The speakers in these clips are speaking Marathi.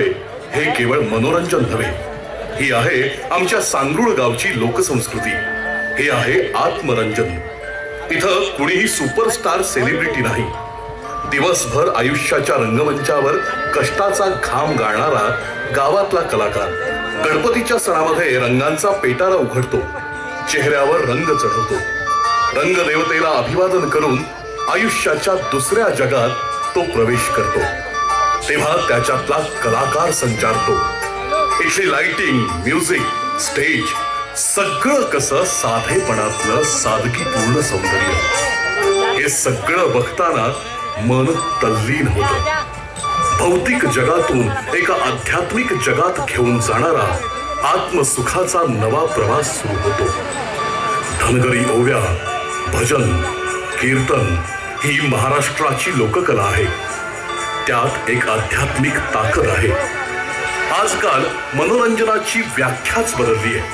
असावे हे केवळ मनोरंजन नव्हे ही आहे आमच्या सांगरुळ गावची लोकसंस्कृती. हे आहे आत्मरंजन. इथं कुणीही सुपरस्टार सेलिब्रिटी नाही. दिवसभर आयुष्याच्या रंगमंचावर कष्टाचा घाम गाळणारा गावातला कलाकार गणपतीच्या सणामध्ये रंगांचा पेटारा उघडतो चेहऱ्यावर रंग चढवतो. रंगदेवतेला अभिवादन करून आयुष्याच्या दुसऱ्या जगात तो प्रवेश करतो. तेव्हा त्याच्यातला कलाकार संचारतो इथली लाइटिंग म्युझिक स्टेज सगळं कसं साधेपणातलं सादगीपूर्ण सौंदर्य. हे सगळं बघताना मन तल्लीन होत. भौतिक जगातून एका आध्यात्मिक जगात घेऊन जाणारा आत्मसुखाचा नवा प्रवास सुरू होतो. धनगरी ओव्या भजन कीर्तन ही महाराष्ट्राची लोककला आहे. त्यात एक आध्यात्मिक ताकद आहे. आजकाल मनोरंजनाची व्याख्याच बदलली आहे.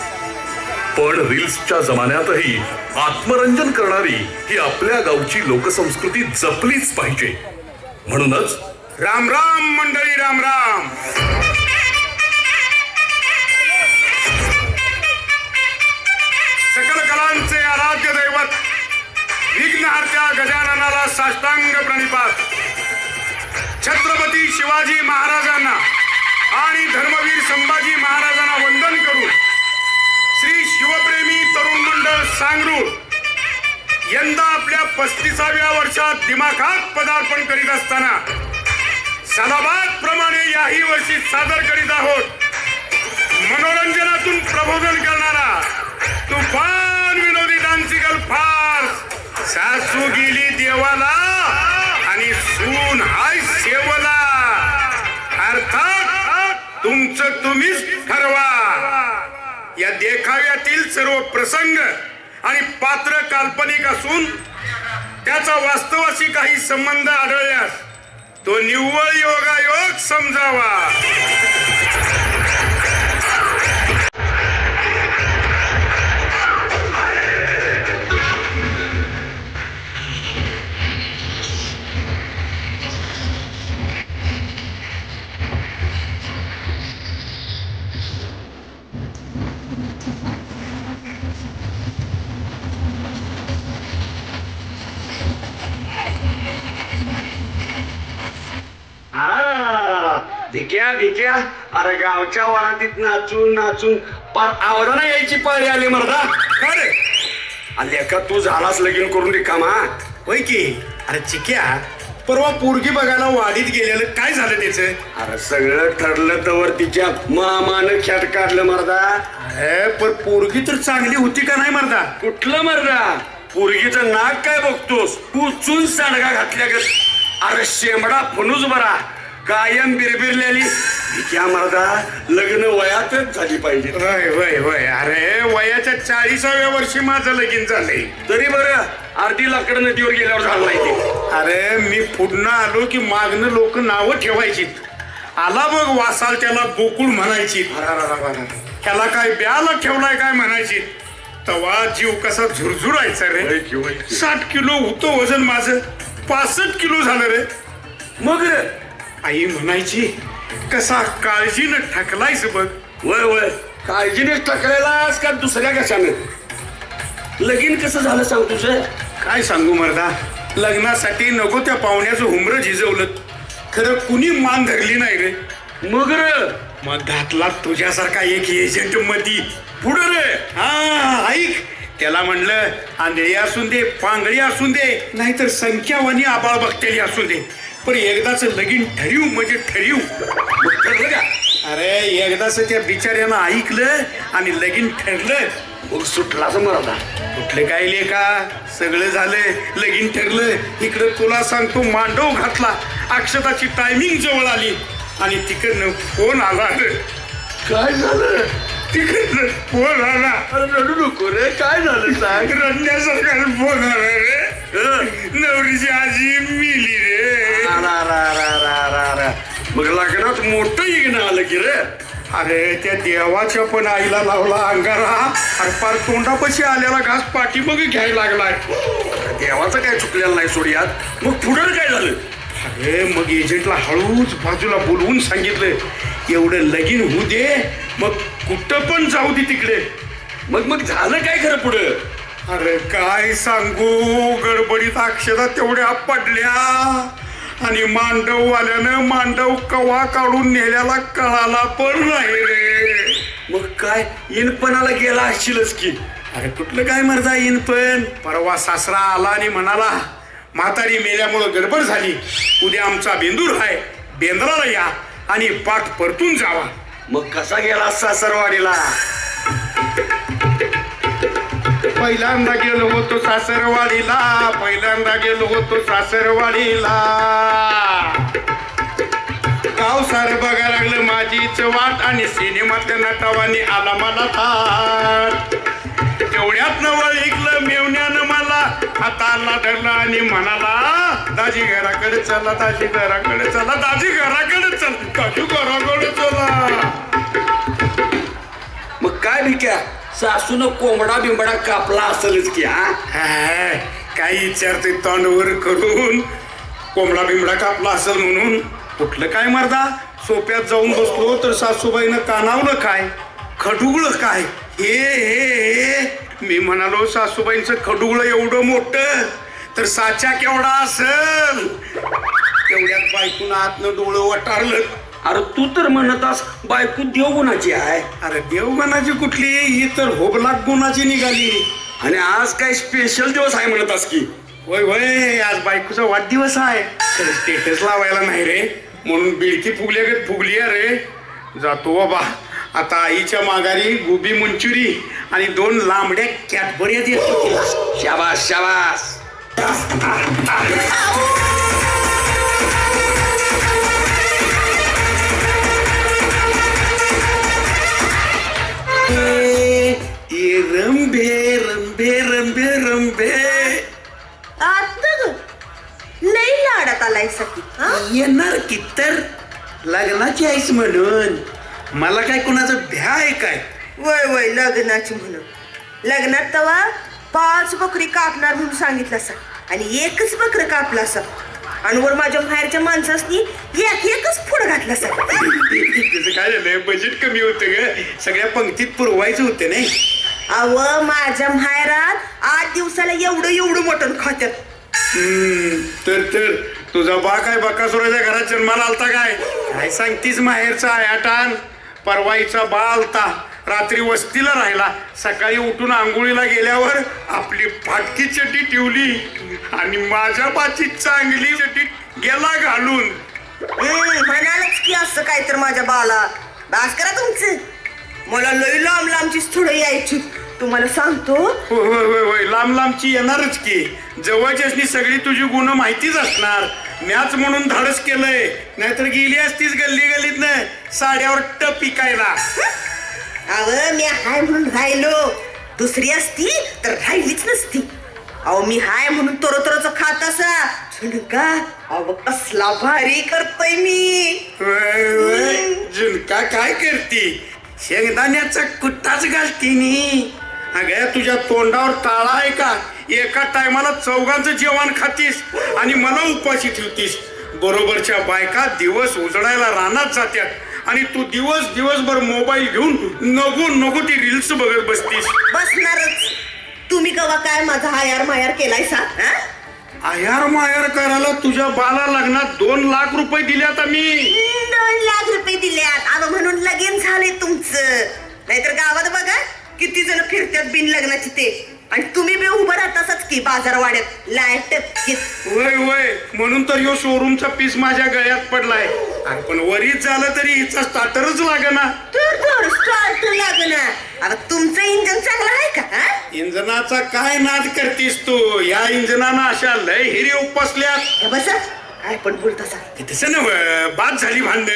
पण रील्सच्या जमान्यातही आत्मरंजन करणारी ही आपल्या गावची लोकसंस्कृती जपलीच पाहिजे. म्हणूनच राम राम मंडळी राम राम. सकल कलांचे आराध्य दैवत विघ्नहर्त्या गजाननाला साष्टांग प्रणिपात. छत्रपती शिवाजी महाराजांना आणि धर्मवीर संभाजी महाराजांना वंदन करून श्री शिवप्रेमी तरुण मंडळ सांगरूळ यंदा आपल्या पस्तीसाव्या वर्षात दिमाखात पदार्पण करीत असताना सलाबाद प्रमाणे याही वर्षी सादर करीत आहोत. मनोरंजनातून प्रबोधन करणारा तुफान विनोदी डान्सिकल फार सासू गेली देवाला. आणि हाय सेवला. अर्थात तुमचं तुम्हीच ठरवा. या देखाव्यातील सर्व प्रसंग आणि पात्र काल्पनिक असून त्याचा वास्तवाशी काही संबंध आढळल्यास तो निव्वळ योगायोग समजावा. धिक्या धिक्या. अरे गावच्या वरातीत नाचून नाचून पार आवाजाला यायची पाळी आली मर्दा. का रे? आले का तू झालास लगीन करून रिकामा होय की? अरे चिक्या परवा पोरगी बघायला वाडीत गेलेलं काय झालं त्याचं? अरे सगळं ठरलं तर तिच्या मामानं ख्यात काढलं मर्दा. अरे पण पोरगी तर चांगली होती का नाही मर्दा? कुठलं मर्दा? पोरगीचं नाक काय बघतोस? उचून सांडगा घातल्या अरे शेंबडा फणूस बरा. कायम बिरबिरलेली. भिक्या मर्दा लग्न वयातच झाली पाहिजे. होय होय होय. अरे वयाच्या चाळीसाव्या वर्षी माझं लगीन झालंय. तरी बरं अर्धी लाकड नदीवर गेल्यावर झालं नाही ते. अरे मी पुढनं आलो की मागणं लोक नावं ठेवायची आला बघ वासाल त्याला गोकुळ म्हणायची त्याला काय ब्याला ठेवलाय काय म्हणायची तवा जीव कसा झुरझुरायचा रे. साठ किलो होतं वजन माझं. पासष्ट किलो झालं रे. मग? रे आई म्हणायची कसा काळजीनं ठकलायस बघ. वय वय. काळजीने टाकलेलास का दुसऱ्या कशानं? लगीन कसं झालं सांग तुझं? काय सांगू मर्दा? लग्नासाठी नको त्या पाहुण्याचं हुमरं झिजवलं. खरं कुणी मान धरली नाही रे. मग रे? मग घातला तुझ्यासारखा एक एजंट मधी. पुढं रे. हा ऐक. त्याला म्हणलं आंधळी असून दे पांगळी असून दे नाहीतर संख्यावानी आबाळ बघतेली असून दे. पण एकदाच लगीन ठरीव म्हणजे ठरीव. ठरलं का? अरे एकदाच त्या बिचाऱ्यानं ऐकलं आणि लगीन ठरलं. मग सुटला समोर आता. कुठले काय का सगळं झालं लगीन ठरलं. इकडं तुला सांगतो मांडव घातला. अक्षताची टायमिंग जवळ आली. आणि तिकडनं फोन आला. काय झालं? तिकडनं फोन आला. अरे रडू नको रे काय झालं सांग? रडण्यासारखा फोन आला रे. नवरीची आजी मिली रे. रा, रा, रा, रा, रा, रा. मग लग्नात मोठं इग्न आलं की रे? अरे त्या देवाच्या पण आईला लावला अंगारा. अरे पार तोंडापाशी आलेला घास पाठीमागे घ्यायला लागलाय. देवाचं काय चुकलेलं नाही सोडियात मग पुढं काय झालं? अरे मग एजंटला हळूच बाजूला बोलवून सांगितलं. एवढं लगीन होऊ दे. मग कुठं पण जाऊ दे तिकडे. मग मग झालं काय खरं पुढं? अरे काय सांगू? गडबडीत अक्षदा तेवढ्या पडल्या. आणि मांडववाल्यानं मांडव कवा काढून नेल्याला कळाला पण नाही रे. मग काय? इनपणाला गेला असशीलच की. अरे कुठलं काय मर्दा येईन पण परवा सासरा आला आणि म्हणाला म्हातारी मेल्यामुळं गडबड झाली. उद्या आमचा बेंदूर आहे बेंद्राला या आणि पाठ परतून जावा. मग कसा गेला सासरवाडीला? पहिल्यांदा गेलो होतो सासरवाडीला. पहिल्यांदा गेलो होतो सासरवाडीला. गाव सार बघायला लागलं माझीच वाट आणि सिनेमातल्या नटावानी आला मला थाट. तेवढ्यात नवळ ऐकलं मेवण्यानं हाताला धरला आणि म्हणाला दाजी घराकडे चला दाजी घराकडे चला दाजी घराकडे चल दाजी घराकडे चला. मग काय भिक्या? सासून कोंबडा बिंबडा कापला असेलच की हा? काय विचारते तोंडवर करून. कोंबडा बिमडा कापला असेल म्हणून. कुठलं काय मर्दा? सोप्यात जाऊन बसलो तर सासूबाईनं कानावलं काय? खडुगळ काय? हे हे हे. मी म्हणालो सासूबाईंचं खडूळ एवढं मोठं तर साच्या केवढा असल? तेवढ्यात बायकून आतनं डोळं वटारलं. अरे तू तर म्हणतास बायको देवगुणाची आहे. अरे देवगणाची कुठली? ही तर होबलाक गुणाची निघाली. आणि आज काय स्पेशल दिवस आहे म्हणतास की? वय वय आज बायकोचा वाढदिवस आहे. तर स्टेटस लावायला नाही रे. म्हणून बिडकी फुगली फुगली अरे. रे जातो बाबा. आता आईच्या माघारी गोबी मंचुरी आणि दोन लांबड्या कॅटबऱ्या देतो शाबास शाबास. रंभे रंभे रंभे रंभे. आता लई लाडात आलाय सखी? येणार की तर लग्नाची आईस म्हणून. मला काय कोणाचं भ्या आहे काय? वय वय लग्नाची म्हणून. लग्नात तवा पाच बकरी कापणार म्हणून सांगितलं असा. आणि एकच बकर कापलं असं. आणि वर माझ्या बाहेरच्या माणसासनी एक एकच पुढं घातलं असं. त्याचं काय झालं? बजेट कमी होतं ग. सगळ्या पंक्तीत पुरवायचं होतं नाही. अव माझ्या माहेरात आठ दिवसाला एवढं एवढं मटण खात्यात. हम्म, तर तर. तुझा बा काय बकासुराच्या घरात जन्माला आलता काय? काय सांगतीस माहेरचा आयाटान? परवाईचा बालता रात्री वस्तीला राहिला. सकाळी उठून आंघोळीला गेल्यावर आपली फाटकी चटी ठेवली आणि माझ्या बाची चांगली चटी गेला घालून. म्हणालच की असं काय तर माझ्या बाला. बास करा तुमचं. मला लई लांब लांबची स्थळं यायची. तुम्हाला सांगतो. होय होय होय होय. लांब लांबची येणारच की. जवळच्यासनी सगळी तुझी गुण माहितीच असणार. मॅच म्हणून धाडस केलंय. नाहीतर गेली असतीस गल्ली गल्लीत साड्यावर टप पिकायला. अव मी हाय म्हणून राहिलो. दुसरी असती तर राहिलीच नसती. अहो मी हाय म्हणून तोर तोरच खात असा. झुणका अव कसला भारी करतोय मी. झुणका काय करती? शेंगदाण्याचा कुट्टाच घालती नी. अगं तुझ्या तोंडावर ताळा आहे का? एका टायमाला चौघांचं जेवण खातीस आणि मला उपाशी ठेवतीस. बरोबरच्या बायका दिवस उजडायला रानात जात्यात आणि तू दिवस दिवसभर मोबाईल घेऊन नको नको ती रील्स बघत बसतीस. बसणारच. तुम्ही कवा काय माझा हायार मायार केलाय सा हा? आयार मायार करायला तुझ्या बाला लग्नात दोन लाख रुपये दिले आता मी दोन लाख रुपये दिल्यात. अव म्हणून लगीन झालंय तुमचं. नाहीतर गावात किती जण फिरतात बिन लग्नाची ते. आणि तुम्ही बी उभं राहताच की बाजारवाड्यात. लाइट वय वय. म्हणून तर यो शोरूमचा पीस माझ्या गळ्यात पडलाय. अरे पण वरीच झालं तरी हिचा स्टार्टरच लागना. तर तर स्टार्ट लागना. आता तुमचं इंजन चांगलं आहे का हा? इंजनाचा काय नाद करतीस तू? या इंजनानं अशा लय हिरी उपसल्यात. हे बसा. काय पण तसं. नव बाद झाली भांड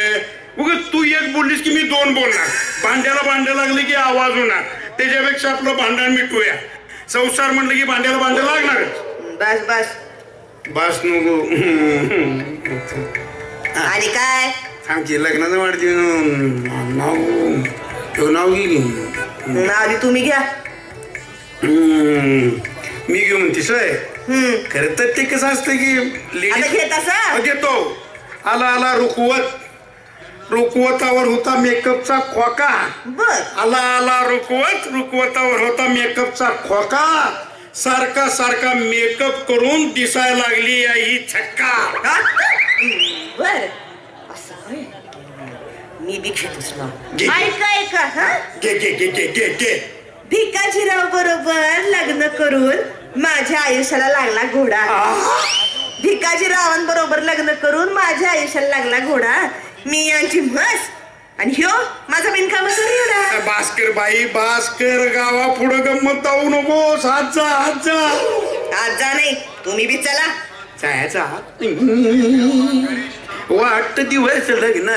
उग तू एक बोललीस की मी दोन बोलणार. भांड्याला भांड लागले की आवाज होणार. त्याच्यापेक्षा आपलं भांडण मिटूया संसार म्हणलं की भांड्याला भांड लागणार बस बस. बस नको. आणि काय? आमची लग्नाचं वाढते नाव तो नाव गेली आधी तुम्ही घ्या. हम्म, मी घेऊ म्हणतीस होय? हम्म. खरं तर ते कसं असतं की आता घेत असा घेतो आला आला रुकवत. रुकवतावर होता मेकअपचा खोका. बर. आला आला रुकवत रुकवतावर होता मेकअपचा खोका. सारखा सारखा मेकअप करून दिसायला लागली या ही छक्का? बर. असं होय. मी बी घेतोच ना घे. ऐका ऐका हा? घे घे घे घे घे घे. भिकाजीराव बरोबर लग्न करून माझ्या आयुष्याला लागला घोडा. भिकाजीरावांबरोबर लग्न करून माझ्या आयुष्याला लागला घोडा. मी यांची म्हस. आणि ह्यो माझा बिनकाम एवढा भास्कर बाई भास्कर गावा पुढं गंमत जाऊ नकोस हात जा हात जा. आज जा नाही तुम्ही बी चला. जायचा वाट दिवस लग्न.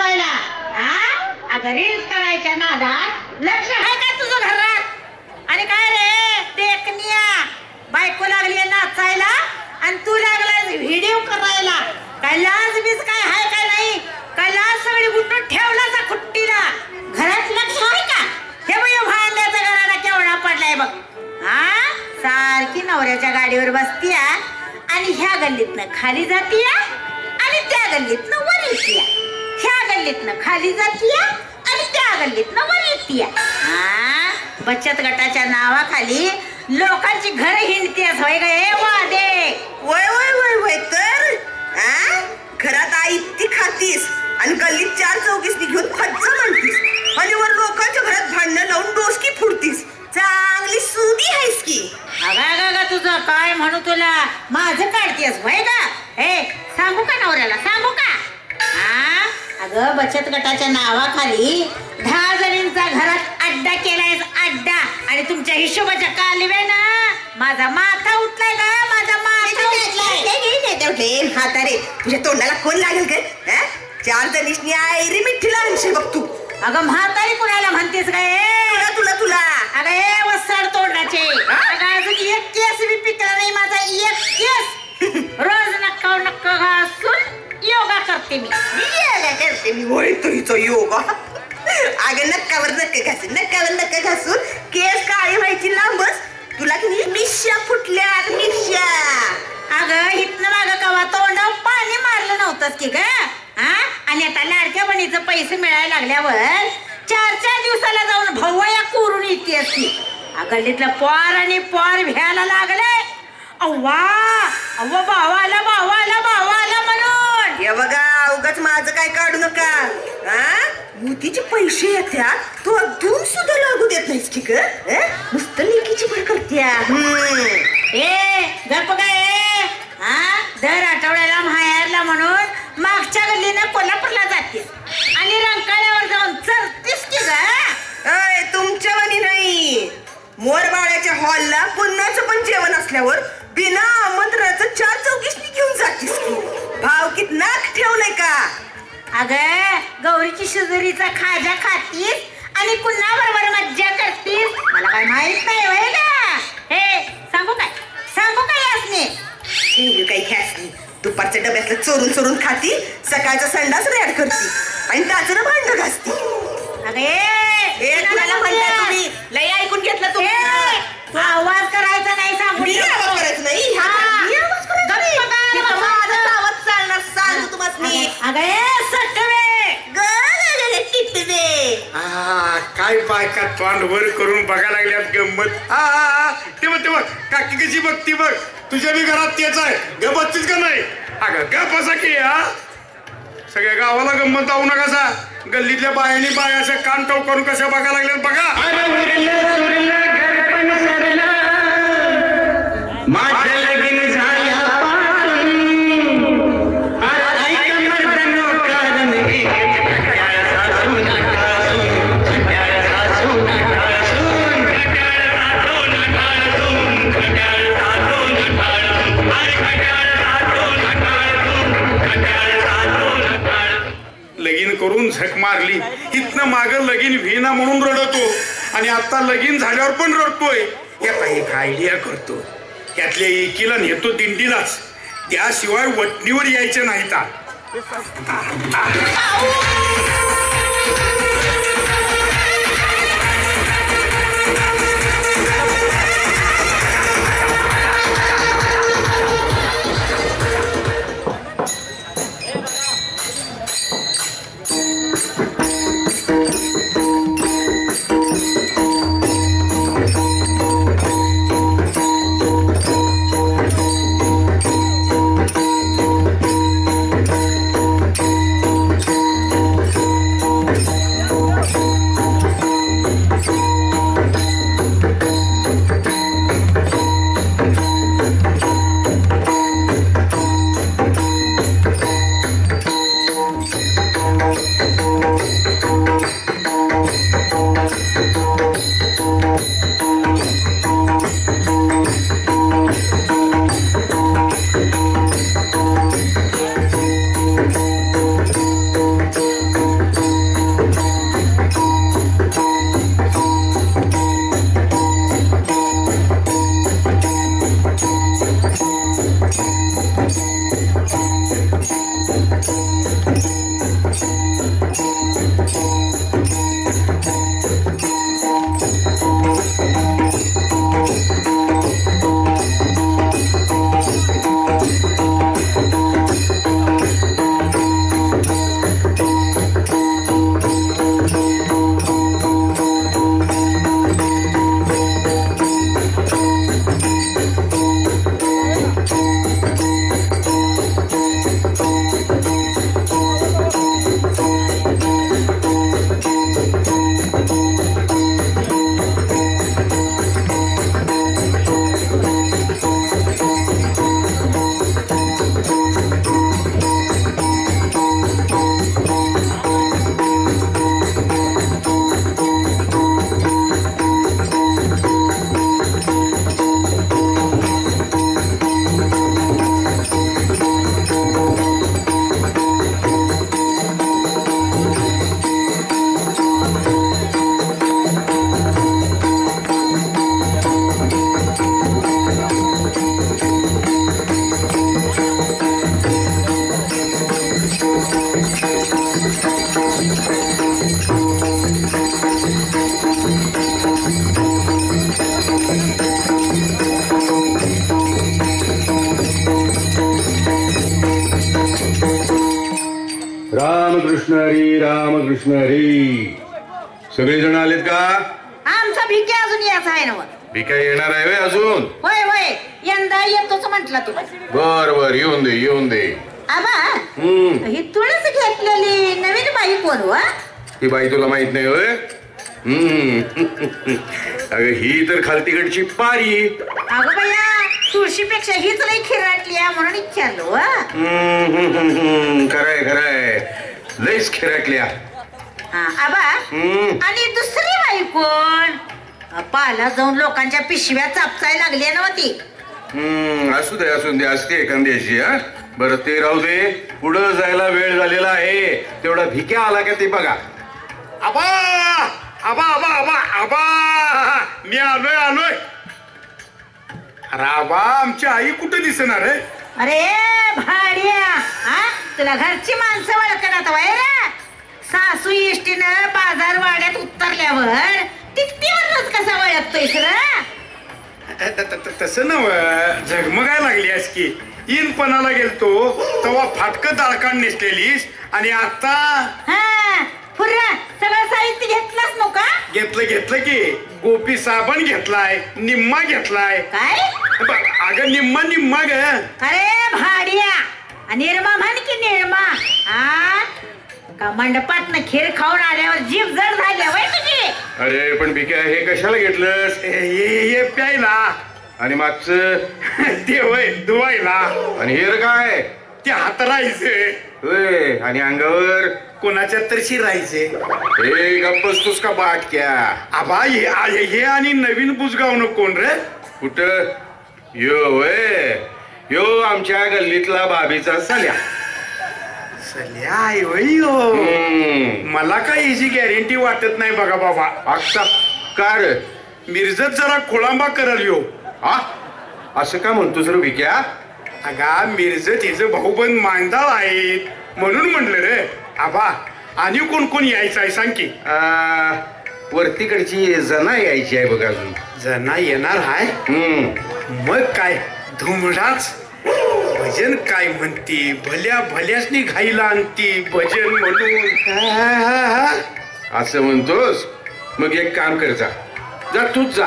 लोकांची दारं हा रील्स करायच्या नादात? लक्ष आहे का तुझं घरात? आणि काय रे? टेकनिया बायको लागली नाचायला आणि तू लागलाय व्हिडिओ करायला. काय लाज बीज काय हाय काय नाही? काय लाज सगळी गुंडून ठेवला जा खुट्टीला. घरात लक्ष आहे का? हे बघ भांड्याचा घराला केवढा पडलाय बघ. हा सारखी नवऱ्याच्या गाडीवर बसतीया आणि ह्या गल्लीतनं खाली जातीया आणि त्या गल्लीतनं वर येतीया गल्लीतनं. खाली जातीया आणि त्या गल्लीतनं वर येतीया. बचत गटाच्या नावाखाली लोकांची घर हिंडतीयस होय ग? हे वादे! वय वय वय वय तर? आ? घरात आई ती खातीस आणि गल्लीत चार चौकीसनी घेऊन खच्च म्हणतीस आणि वर लोकांच्या घरात भांडणं लावून डोसकी फुडतीस. चांगली सुदी आहेस की. अगं अगं अगं तुझं काय म्हणू तुला? माझं काढतेस होय का हे सांगू का नवऱ्याला? सांगू अगं बचत गटाच्या नावाखाली दहा जणींचा घरात अड्डा केलायस अड्डा. आणि तुमच्या हिशोबाच्या कालव्यानं माझा माथा उठलाय का माझा माथा उठलाय. म्हातारे तुझ्या तोंडाला कोण लागेल काय हा? चार जणीसनी आयरी मिठीला आणशील बघ तू. अगं म्हातारी कुणाला म्हणतेस काय तुला तुला तुला. अगं हे वसाड तोंडाचे. अजून एक केस बी पिकला नाही माझा एक केस. रोज नक्का नक्का घासून योगा करते मी योगा करते मी होय तुझं योगा अगं नक्कावर नक्क घासून नक्कावर नक्क घासून केस काळी व्हायची लांबच तुला की नाही मिश्या फुटल्यात मिश्या अगं इथनं मागं कवा तोंडावर पाणी मारलं नव्हतंच की ग हा आणि आता लाडक्या बहिणीचं पैसे मिळायला लागल्यावर चार चार दिवसाला जाऊन भवया कोरून येते की गल्लीतलं पोर आणि पोर भ्यायला लागलंय अव्वा अव्वा भावाला भावाला हे बघा उगाच माझं काय काढू नका. हा? मोतीचे पैसे येत्या तू अजून सुद्धा लागू देत नाहीस की ग हं? नुसतं लेकीची भर करत्या. ए गप काय हा? दर आठवड्याला माहेरला म्हणून मागच्या गल्लीनं कोल्हापूरला जाते. आणि रंकाळ्यावर जाऊन चरतीस की ग तुमच्या वाणी नाही. मोरबाळ्याच्या हॉलला पुन्हाचं पण जेवण असल्यावर बिना आमंत्रणाचं चार चौकीसनी घेऊन जातीस की भाव कित नाक ठेवलंय का अग गौरीची शिजुरीचा खाजा खातीस आणि पुन्हा बरोबर मज्जा करतीस. मला काय माहीत नाही होय का हे सांगू काय? सांगू काय ह्यासने ठेवी काही ह्यासनी? दुपारच्या डब्यातलं चोरून चोरून खाती सकाळचा संडास रेड करती आणि त्याचं भांड घासती. अगे हे कुणाला म्हणताय तुम्ही. लय ऐकून घेतलं तुम्ही आवाज करायचा नाही सांगून मी ठेवतो. आवाज करायचं नाही? ह्या हा. मी आवाज करायचा नाही. गप्प काय इथं बसा. माझाच आवाज चालणार सांगतो तुम्हाला मी. अगं ए, सटवे. ग ग, ग, ग, टिटवे आ, काय बायका तोंड वर करून बघायला लागल्यात गंमत? हा हा हा ते बघ ते बघ काकी कशी बघती बघ. तुझ्या बी घरात तेच आहे. ग बघतीस का नाही? अगं ग बसा की हा. सगळ्या गावाला गंमत जाऊ नका गल्लीतल्या बायांनी बाया अशा कान टोक करून कशा बघायला लागल्यात बघा. करून झक मारली. इथनं माग लगीन व्हिना म्हणून रडतो. आणि आता लगीन झाल्यावर पण रडतोय. याचा एक आयडिया करतो यातल्या एकीला नेतो दिंडीलाच. त्याशिवाय वटणीवर यायचं नाही ता रामकृष्ण हरी रामकृष्ण हरी. सगळेजण आलेत का? आमचा भिके अजून याचा आहे ना वर. मी काय येणार आहे व्हय अजून? होय होय. यंदा येतोच म्हंटला तू बर बर. येऊन दे येऊन दे. आबा हम्म. ही तुळस घेतलेली नवीन बाई कोण वा ही? बाई तुला माहीत नाही होय? हम्म. अगं ही तर खालतीकडची पारी. अगं बया तुळशीपेक्षा हीच लई खिराटली आहे म्हणून विचारलो वा हम्म, हम्म, हम्म, हम्म. खरंय खरंय. लईच खिराटल्या हा, आबा हम्म. आणि दुसरी बाई कोण? पाला जाऊन लोकांच्या पिशव्या चापसाय लागली ना ती हम्म असू दे असू दे असते एखादी अशी हा? बरं ते राहू दे. पुढं जायला वेळ झालेला आहे. तेवढा भिक्या आला का ते बघा. आबा आबा आबा आबा आबा मी आलोय आलोय. राबा आमची आई कुठे दिसणार आहे? अरे भाड्या. हा तुला घरची माणसं ओळखणार वय रे. सासू इष्टीनं बाजार वाड्यात उतरल्यावर तिकटीवरच कसा ओळखतोयस रे? त- त- त- तसं नव झगमगाय लागली आहेस की. इनपणाला गेलतो तेव्हा फाटकं दाळकाण नेसलेलीस आणि आता हा फुर्रा सगळं साहित्य घेतलंच नो का घेतलं घेतलं की. गोपी साबण घेतलाय निम्मा घेतलाय. काय? ब- अगं निम्मा निम्मा ग. अरे भाड्या. निर्मा म्हण की निर्मा. हा का मंडपात खीर खाऊन आल्यावर जीभ जड झाली वय तुझी? अरे पण भिक्या हे कशाला घेतलंस? हे हे- हे प्यायला. आणि मागचं? ते होय धुवायला. आणि हेर काय? ते हातरायचे होय आणि अंगावर? कोणाच्या तर शिरायचे हे गप्पस का बाटक्या आबा हे हे- हे आणि नवीन बुजगाव कोण रे? कुठं? यो वय यो आमच्या गल्लीतला भाभीचा साल्या. सल्या आई होय हो. हम्म. मला काय याची गॅरंटी वाटत नाही बघा बाबा. आता कार. मिरजत जरा खोळंबा करल यो. हा असं का म्हणतोस रे भिक्या अगा मिरजत हिचं भाऊबंद मांदाळ आहेत. म्हणून म्हणलं रे. आबा आणि कोण कोण यायचं आहे सांग की? वरतीकडची जना यायची आहे बघ अजून. जना येणार हाय? मग काय? धुमडाच भजन काय म्हणती? भल्या भल्यासनी घाईला आणती भजन म्हणून. हा, हा, हा. असं म्हणतोस? मग एक काम कर जा. जा तूच जा.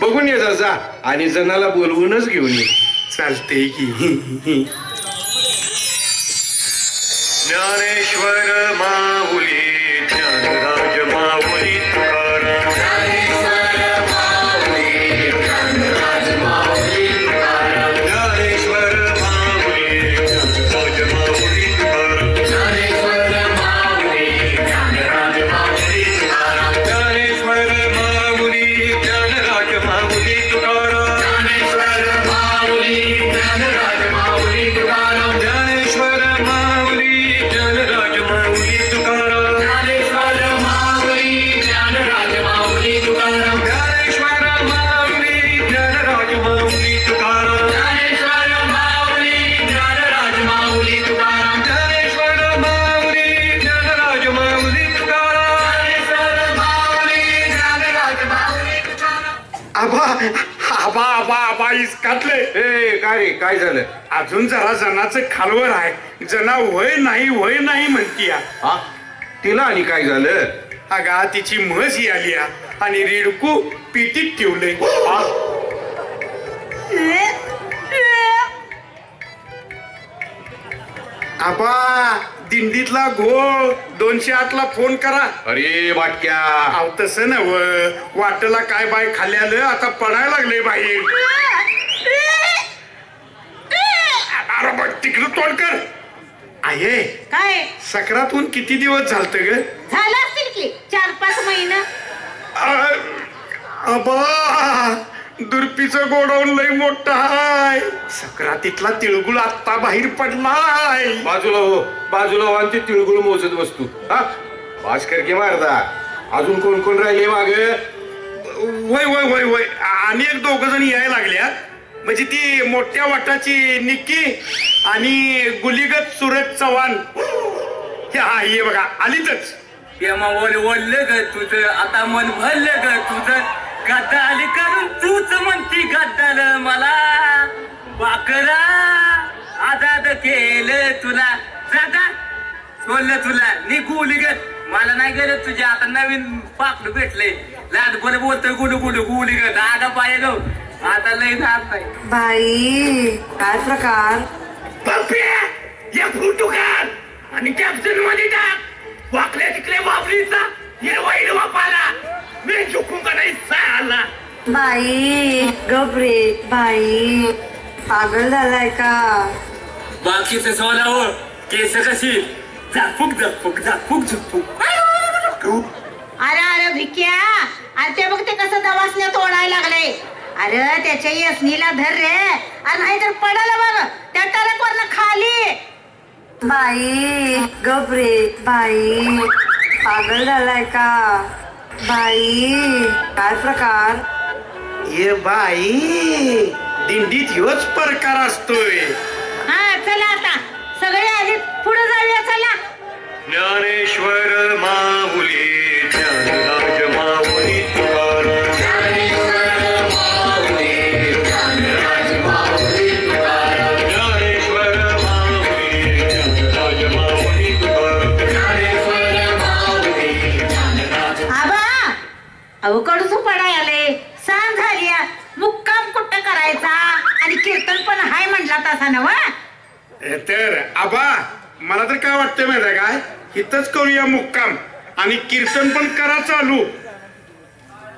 बघून ये जा जा. आणि जनाला बोलवूनच घेऊन ये. चालते की. ज्ञानेश्वर माऊली। आबा इसकातले ए काय रे काय झालं? अजून जरा जनाचं खालवर आहे. जना वय नाही वय नाही म्हणती हा? तिला आणि काय झालं? अगा तिची म्हस ही आली या आणि रेडकू पिटीत ठेवले. आबा दिंडीतला घोळ दोनशे आठ ला फोन करा. अरे बाटक्या अहो तसं नव वाटला काय बाय खाल्ल्यालं आता पडायला लागले बाहेर अरे बघ तिकडं तोंड कर. आहे काय? सक्रातून किती दिवस झालत ग? झालं असतील की? चार पाच महिना. अबा दुर्पीचं गोडाऊन लय मोठं हाय. सक्रातीतला तिळगुळ आत्ता बाहेर पडलाय. बाजूला हो बाजूला हो आणि ते तिळगुळ मोजत वस्तू हा? भास्कर की मारदा. अजून कोण कोण राहिले माग? वय वय वय वय. आणि एक दोघ जण यायला लागल्या. म्हणजे ती मोठ्या वाटाची निक्की आणि गुलिगत सुरज चव्हाण. हा ये बघा आलीच तेव्हा ओल ग तुझं आता मन भरलं ग तुझं. गद्दाली करून तूच म्हणती गद्दाल मला. बाकरा आजाद केलं तुला. जाता सोडलं तुला निघूली ग मला नाही गरज तुझ्या आता नवीन पाकड भेटले लाद बरं बोलतोय गुडू गुडू गुली ग दागा पाय ग. आता लय नाच नाही बाई काय प्रकार? पप्प्या या फोटो काढ आणि कॅप्शनमध्ये टाक. वाकल्या तिकडे वापरीचा हिरवा हिरवा पाला. मी झुकून का नाही साला? बाई गबरे बाई. पागल झालाय का? बाकीचं सोला हो केस कशी? झाकूक झाकूक झाकूक झुकूक अरे अरे भिक्या. अरे ते बघ ते कसं दवासण्यात ओढायला लागले. अरे त्याच्या यसनीला धर रे. अरे नाही तर पडल बघ. त्या टरकवरनं खाली. बाई गबरे बाई. पागल झालाय का? बाई काय प्रकार? ये बाई दिंडीत ह्योच प्रकार असतोय. हा चला आता. सगळे आले पुढे जाऊया चला. ज्ञानेश्वर माऊली. मुक्काम कुठं करायचा? आणि कीर्तन पण हाय म्हटला तसा ना वा तर आबा मला तर काय वाटतंय माहिती आहे काय? इथंच करूया मुक्काम. आणि कीर्तन पण करा चालू.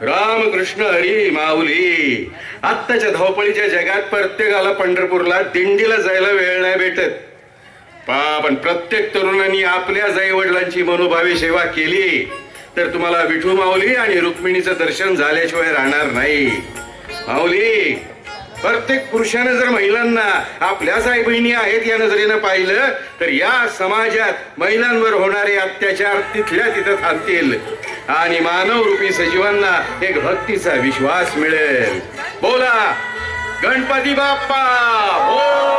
रामकृष्ण हरी माऊली आत्ताच्या धावपळीच्या जगात प्रत्येकाला पंढरपूरला दिंडीला जायला वेळ नाही भेटत. पा पण प्रत्येक तरुणांनी आपल्या जाई वडिलांची मनोभावी सेवा केली तर तुम्हाला विठू माऊली आणि रुक्मिणीचं दर्शन झाल्याशिवाय राहणार नाही. माऊली प्रत्येक पुरुषानं जर महिलांना आपल्या आई बहिणी आहेत या नजरेनं पाहिलं तर या समाजात महिलांवर होणारे अत्याचार तिथल्या तिथं थांबतील. आणि मानव रूपी सजीवांना एक भक्तीचा विश्वास मिळेल. बोला गणपती बाप्पा! हो!